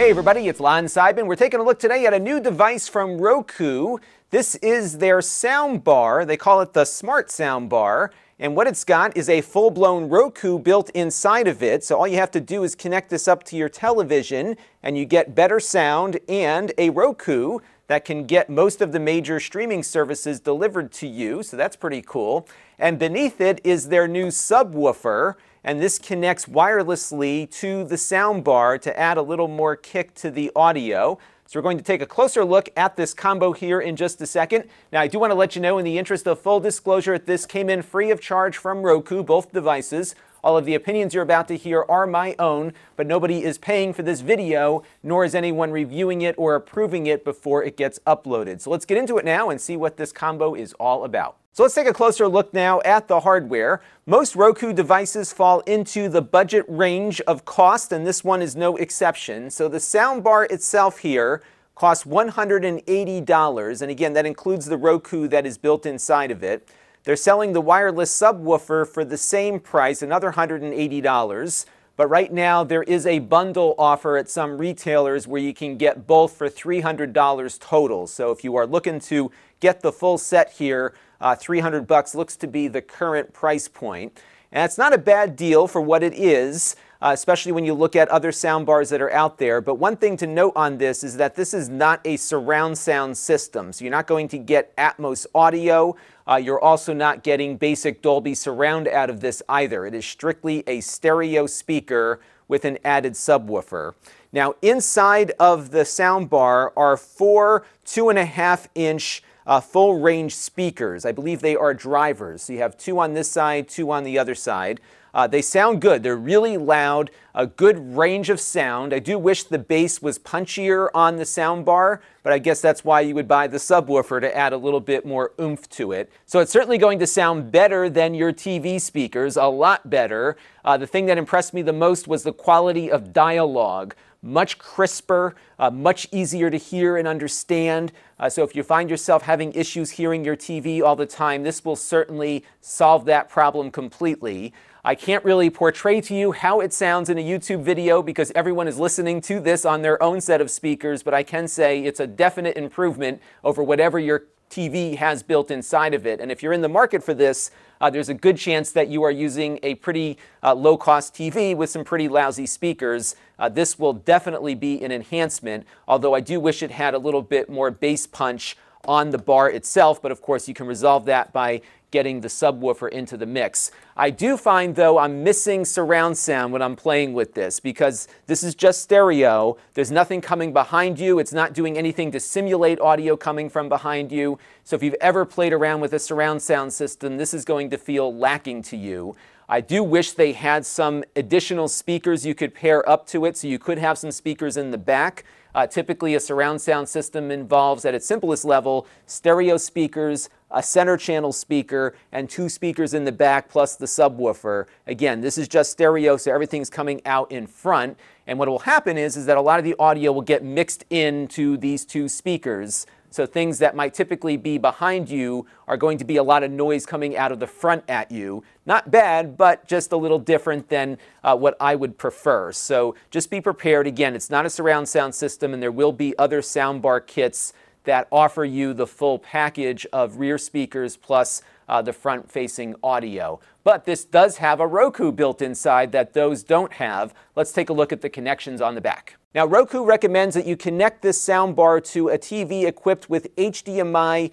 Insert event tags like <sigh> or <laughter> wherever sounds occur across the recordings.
Hey everybody, it's Lon Seidman. We're taking a look today at a new device from Roku. This is their sound bar. They call it the Smart Sound Bar. And what it's got is a full-blown Roku built inside of it. So all you have to do is connect this up to your television and you get better sound and a Roku that can get most of the major streaming services delivered to you. So that's pretty cool. And beneath it is their new subwoofer and this connects wirelessly to the soundbar to add a little more kick to the audio. So we're going to take a closer look at this combo here in just a second. Now I do want to let you know in the interest of full disclosure this came in free of charge from Roku, both devices. All of the opinions you're about to hear are my own, but nobody is paying for this video, nor is anyone reviewing it or approving it before it gets uploaded. So let's get into it now and see what this combo is all about. So let's take a closer look now at the hardware. Most Roku devices fall into the budget range of cost, and this one is no exception. So the soundbar itself here costs $180, and again, that includes the Roku that is built inside of it. They're selling the wireless subwoofer for the same price, another $180. But right now, there is a bundle offer at some retailers where you can get both for $300 total. So if you are looking to get the full set here, uh, 300 bucks looks to be the current price point. And it's not a bad deal for what it is, uh, especially when you look at other sound bars that are out there. But one thing to note on this is that this is not a surround sound system. So you're not going to get Atmos audio. Uh, you're also not getting basic Dolby surround out of this either. It is strictly a stereo speaker with an added subwoofer. Now, inside of the soundbar are four two and a half inch uh, full range speakers. I believe they are drivers. So you have two on this side, two on the other side. Uh, they sound good. They're really loud, a good range of sound. I do wish the bass was punchier on the soundbar, but I guess that's why you would buy the subwoofer to add a little bit more oomph to it. So it's certainly going to sound better than your TV speakers, a lot better. Uh, the thing that impressed me the most was the quality of dialogue much crisper, uh, much easier to hear and understand. Uh, so if you find yourself having issues hearing your TV all the time, this will certainly solve that problem completely. I can't really portray to you how it sounds in a YouTube video because everyone is listening to this on their own set of speakers, but I can say it's a definite improvement over whatever your TV has built inside of it. And if you're in the market for this, uh, there's a good chance that you are using a pretty uh, low cost TV with some pretty lousy speakers. Uh, this will definitely be an enhancement, although I do wish it had a little bit more bass punch on the bar itself, but of course you can resolve that by getting the subwoofer into the mix. I do find though I'm missing surround sound when I'm playing with this because this is just stereo. There's nothing coming behind you. It's not doing anything to simulate audio coming from behind you. So if you've ever played around with a surround sound system, this is going to feel lacking to you. I do wish they had some additional speakers you could pair up to it so you could have some speakers in the back. Uh, typically, a surround sound system involves, at its simplest level, stereo speakers, a center channel speaker, and two speakers in the back plus the subwoofer. Again, this is just stereo, so everything's coming out in front. And what will happen is, is that a lot of the audio will get mixed into these two speakers. So things that might typically be behind you are going to be a lot of noise coming out of the front at you. Not bad, but just a little different than uh, what I would prefer. So just be prepared. Again, it's not a surround sound system, and there will be other soundbar kits that offer you the full package of rear speakers plus uh, the front facing audio. But this does have a Roku built inside that those don't have. Let's take a look at the connections on the back. Now, Roku recommends that you connect this soundbar to a TV equipped with HDMI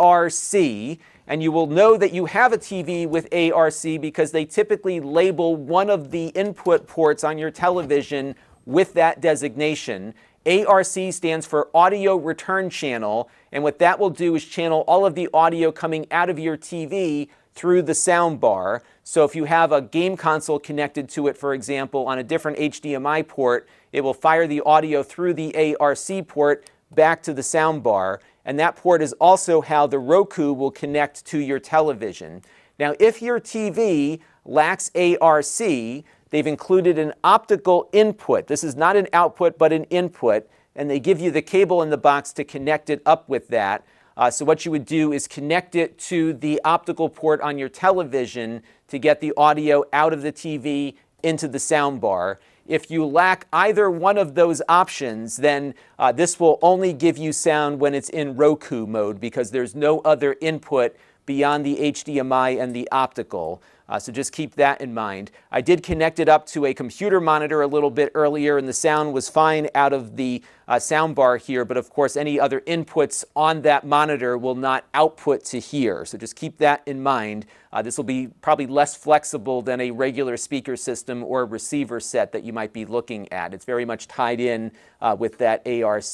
ARC, and you will know that you have a TV with ARC because they typically label one of the input ports on your television with that designation. ARC stands for Audio Return Channel, and what that will do is channel all of the audio coming out of your TV through the sound bar. So if you have a game console connected to it, for example, on a different HDMI port, it will fire the audio through the ARC port back to the sound bar, And that port is also how the Roku will connect to your television. Now, if your TV lacks ARC, they've included an optical input. This is not an output, but an input. And they give you the cable in the box to connect it up with that. Uh, so what you would do is connect it to the optical port on your television to get the audio out of the TV into the soundbar. If you lack either one of those options, then uh, this will only give you sound when it's in Roku mode because there's no other input beyond the HDMI and the optical. Uh, so just keep that in mind. I did connect it up to a computer monitor a little bit earlier and the sound was fine out of the uh, sound bar here, but of course any other inputs on that monitor will not output to here. So just keep that in mind. Uh, this will be probably less flexible than a regular speaker system or receiver set that you might be looking at. It's very much tied in uh, with that ARC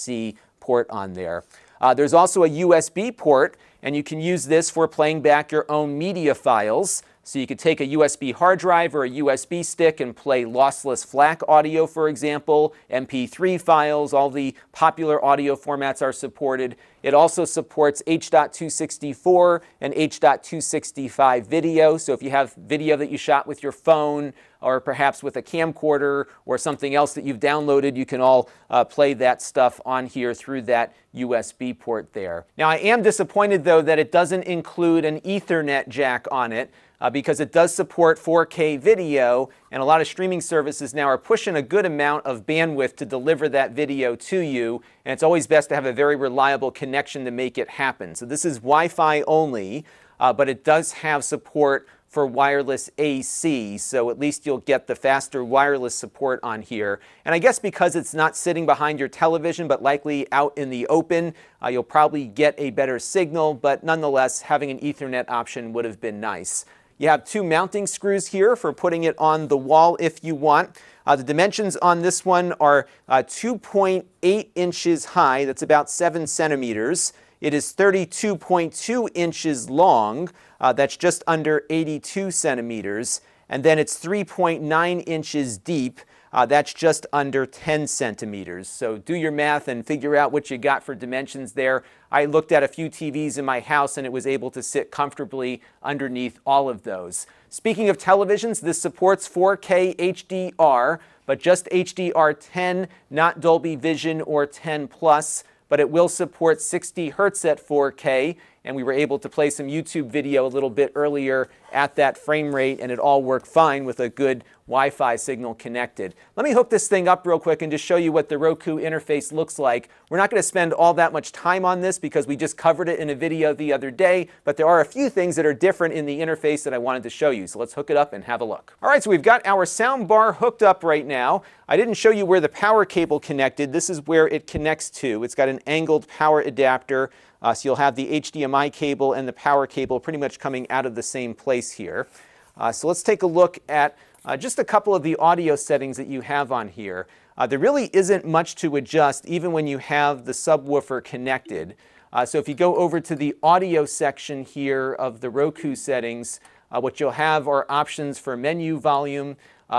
port on there. Uh, there's also a USB port, and you can use this for playing back your own media files. So you could take a USB hard drive or a USB stick and play lossless FLAC audio, for example, MP3 files, all the popular audio formats are supported. It also supports H.264 and H.265 video. So if you have video that you shot with your phone or perhaps with a camcorder or something else that you've downloaded, you can all uh, play that stuff on here through that USB port there. Now I am disappointed though that it doesn't include an Ethernet jack on it uh, because it does support 4K video, and a lot of streaming services now are pushing a good amount of bandwidth to deliver that video to you, and it's always best to have a very reliable connection to make it happen. So this is Wi-Fi only, uh, but it does have support for wireless AC, so at least you'll get the faster wireless support on here. And I guess because it's not sitting behind your television, but likely out in the open, uh, you'll probably get a better signal, but nonetheless, having an Ethernet option would have been nice. You have two mounting screws here for putting it on the wall if you want. Uh, the dimensions on this one are uh, 2.8 inches high, that's about 7 centimeters. It is 32.2 inches long, uh, that's just under 82 centimeters. And then it's 3.9 inches deep, uh, that's just under 10 centimeters. So do your math and figure out what you got for dimensions there. I looked at a few TVs in my house and it was able to sit comfortably underneath all of those. Speaking of televisions, this supports 4K HDR, but just HDR10, not Dolby Vision or 10 Plus, but it will support 60 hertz at 4K and we were able to play some YouTube video a little bit earlier at that frame rate and it all worked fine with a good Wi-Fi signal connected. Let me hook this thing up real quick and just show you what the Roku interface looks like. We're not going to spend all that much time on this because we just covered it in a video the other day, but there are a few things that are different in the interface that I wanted to show you. So let's hook it up and have a look. All right, so we've got our sound bar hooked up right now. I didn't show you where the power cable connected. This is where it connects to. It's got an angled power adapter. Uh, so you'll have the HDMI cable and the power cable pretty much coming out of the same place here. Uh, so let's take a look at uh, just a couple of the audio settings that you have on here. Uh, there really isn't much to adjust even when you have the subwoofer connected. Uh, so if you go over to the audio section here of the Roku settings, uh, what you'll have are options for menu volume,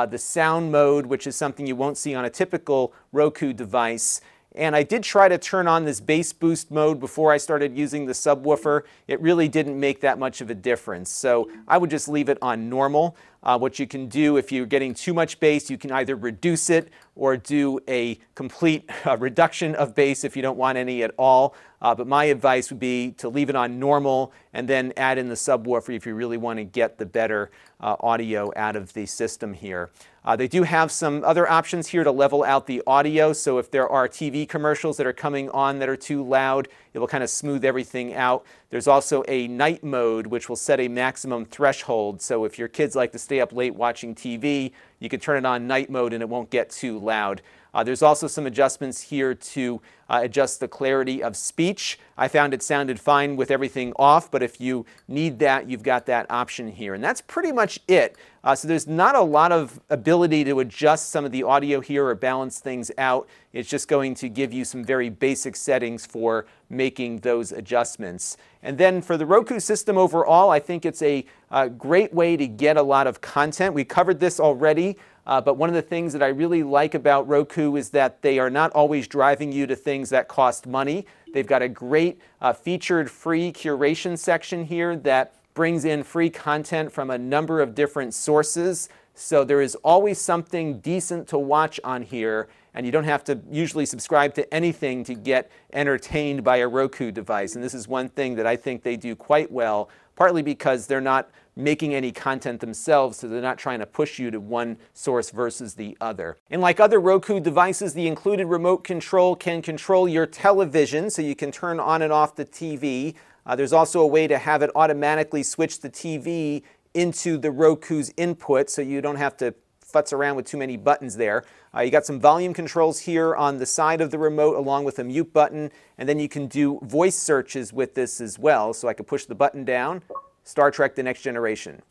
the sound mode, which is something you won't see on a typical Roku device, and I did try to turn on this bass boost mode before I started using the subwoofer. It really didn't make that much of a difference. So I would just leave it on normal. Uh, what you can do if you're getting too much bass, you can either reduce it or do a complete <laughs> uh, reduction of bass if you don't want any at all. Uh, but my advice would be to leave it on normal and then add in the subwoofer if you really want to get the better uh, audio out of the system here. Uh, they do have some other options here to level out the audio. So if there are TV commercials that are coming on that are too loud, it will kind of smooth everything out. There's also a night mode, which will set a maximum threshold. So if your kids like to stay up late watching TV, you can turn it on night mode and it won't get too loud. Uh, there's also some adjustments here to uh, adjust the clarity of speech. I found it sounded fine with everything off, but if you need that, you've got that option here. And that's pretty much it. Uh, so there's not a lot of ability to adjust some of the audio here or balance things out. It's just going to give you some very basic settings for making those adjustments. And then for the Roku system overall, I think it's a, a great way to get a lot of content. We covered this already. Uh, but one of the things that I really like about Roku is that they are not always driving you to things that cost money. They've got a great uh, featured free curation section here that brings in free content from a number of different sources. So there is always something decent to watch on here and you don't have to usually subscribe to anything to get entertained by a Roku device. And this is one thing that I think they do quite well partly because they're not making any content themselves, so they're not trying to push you to one source versus the other. And like other Roku devices, the included remote control can control your television, so you can turn on and off the TV. Uh, there's also a way to have it automatically switch the TV into the Roku's input, so you don't have to futz around with too many buttons there. Uh, you got some volume controls here on the side of the remote along with a mute button, and then you can do voice searches with this as well. So I could push the button down, Star Trek The Next Generation.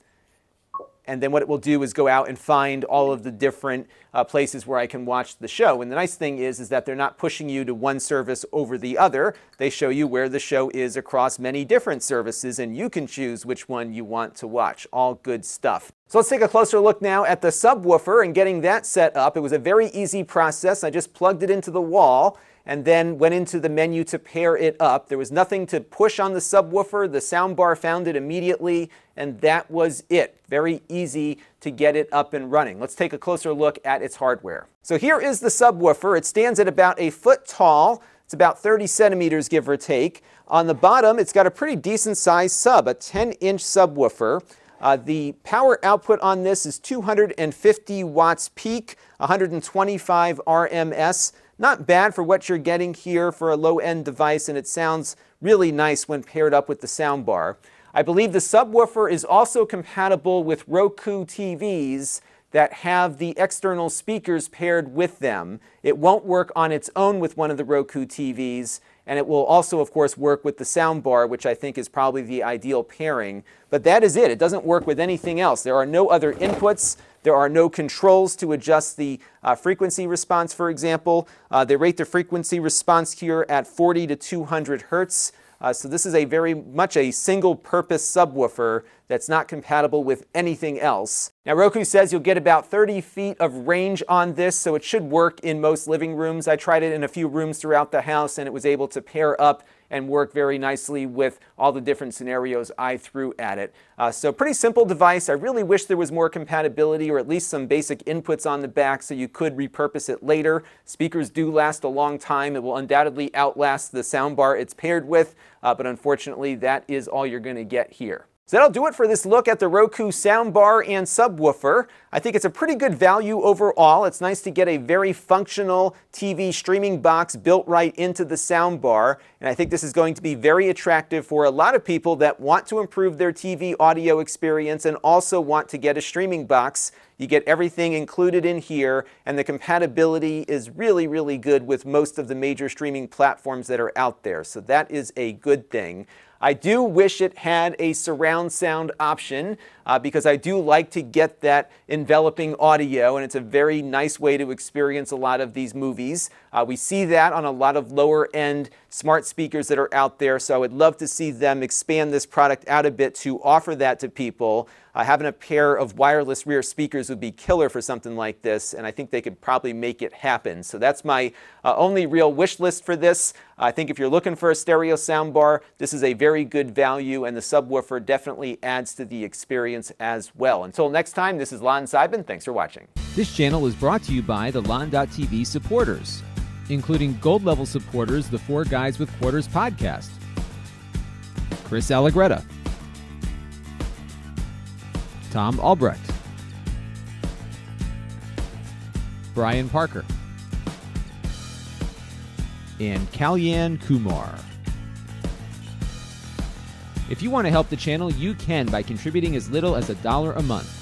And then what it will do is go out and find all of the different uh, places where I can watch the show. And the nice thing is, is that they're not pushing you to one service over the other. They show you where the show is across many different services, and you can choose which one you want to watch. All good stuff. So let's take a closer look now at the subwoofer and getting that set up. It was a very easy process. I just plugged it into the wall and then went into the menu to pair it up. There was nothing to push on the subwoofer. The soundbar found it immediately, and that was it. Very easy to get it up and running. Let's take a closer look at its hardware. So here is the subwoofer. It stands at about a foot tall. It's about 30 centimeters, give or take. On the bottom, it's got a pretty decent sized sub, a 10-inch subwoofer. Uh, the power output on this is 250 watts peak, 125 RMS. Not bad for what you're getting here for a low-end device, and it sounds really nice when paired up with the soundbar. I believe the subwoofer is also compatible with Roku TVs that have the external speakers paired with them. It won't work on its own with one of the Roku TVs, and it will also, of course, work with the soundbar, which I think is probably the ideal pairing. But that is it. It doesn't work with anything else. There are no other inputs. There are no controls to adjust the uh, frequency response, for example. Uh, they rate the frequency response here at 40 to 200 hertz. Uh, so this is a very much a single purpose subwoofer that's not compatible with anything else. Now Roku says you'll get about 30 feet of range on this, so it should work in most living rooms. I tried it in a few rooms throughout the house and it was able to pair up and work very nicely with all the different scenarios I threw at it. Uh, so pretty simple device. I really wish there was more compatibility or at least some basic inputs on the back so you could repurpose it later. Speakers do last a long time. It will undoubtedly outlast the soundbar it's paired with, uh, but unfortunately that is all you're going to get here. So that'll do it for this look at the Roku soundbar and subwoofer. I think it's a pretty good value overall. It's nice to get a very functional TV streaming box built right into the soundbar. And I think this is going to be very attractive for a lot of people that want to improve their TV audio experience and also want to get a streaming box. You get everything included in here, and the compatibility is really, really good with most of the major streaming platforms that are out there. So that is a good thing. I do wish it had a surround sound option uh, because I do like to get that enveloping audio, and it's a very nice way to experience a lot of these movies. Uh, we see that on a lot of lower end smart speakers that are out there, so I would love to see them expand this product out a bit to offer that to people. Uh, having a pair of wireless rear speakers would be killer for something like this, and I think they could probably make it happen. So that's my uh, only real wish list for this. I think if you're looking for a stereo soundbar, this is a very good value, and the subwoofer definitely adds to the experience as well. Until next time, this is Lon Seidman. Thanks for watching. This channel is brought to you by the Lon.TV supporters, including gold level supporters, the Four Guys with Quarters podcast, Chris Allegretta. Tom Albrecht, Brian Parker, and Kalyan Kumar. If you want to help the channel, you can by contributing as little as a dollar a month.